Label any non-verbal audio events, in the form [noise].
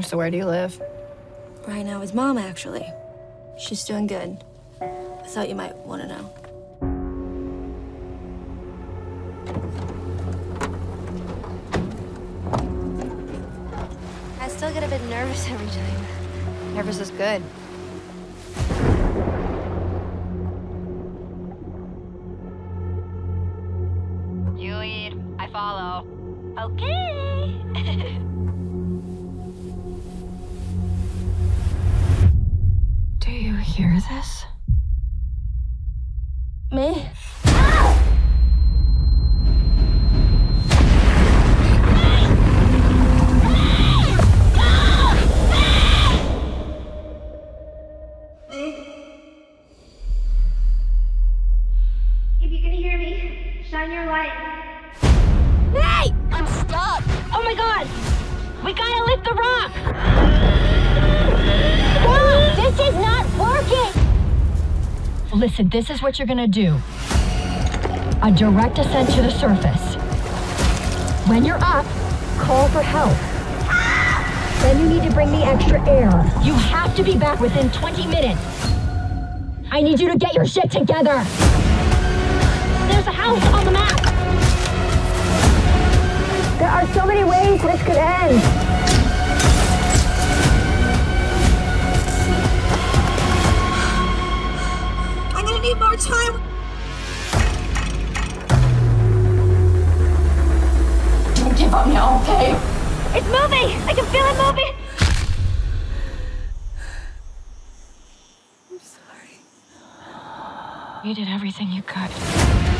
So where do you live? Right now, his mom, actually. She's doing good. I thought you might want to know. I still get a bit nervous [laughs] every time. Nervous is good. You lead, I follow. Okay. Hear this? Me? If you can hear me, shine your light. Hey! I'm stuck! oh my god! We gotta lift the rock! Listen, this is what you're gonna do. A direct ascent to the surface. When you're up, call for help. Then you need to bring me extra air. You have to be back within 20 minutes. I need you to get your shit together. There's a house on the map. There are so many ways this could end. Time. Don't give up now, okay? It's moving! I can feel it moving! I'm sorry. You did everything you could.